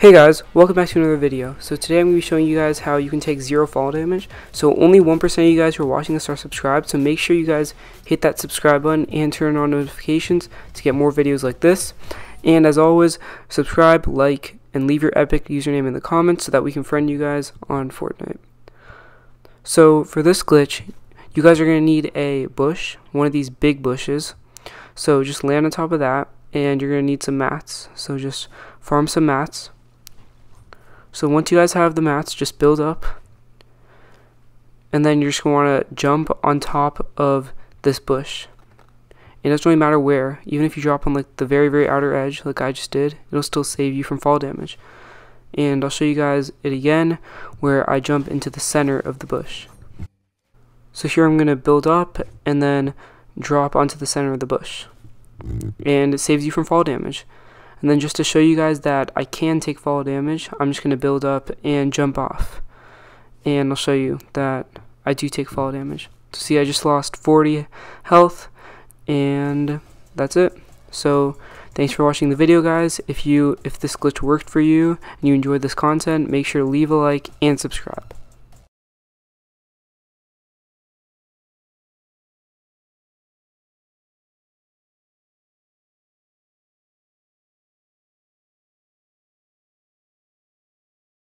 Hey guys, welcome back to another video. So today I'm going to be showing you guys how you can take zero fall damage. So only 1% of you guys who are watching this are subscribed, so make sure you guys hit that subscribe button and turn on notifications to get more videos like this. And as always, subscribe, like, and leave your epic username in the comments so that we can friend you guys on Fortnite. So for this glitch, you guys are going to need a bush, one of these big bushes. So just land on top of that, and you're going to need some mats. So just farm some mats. So once you guys have the mats, just build up. And then you're just going to want to jump on top of this bush. It doesn't really matter where. Even if you drop on like the very, very outer edge, like I just did, it'll still save you from fall damage. And I'll show you guys it again, where I jump into the center of the bush. So here I'm going to build up and then drop onto the center of the bush. And it saves you from fall damage. And then just to show you guys that I can take fall damage, I'm just going to build up and jump off. And I'll show you that I do take fall damage. So see, I just lost 40 health, and that's it. So thanks for watching the video, guys. If you if this glitch worked for you and you enjoyed this content, make sure to leave a like and subscribe.